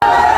you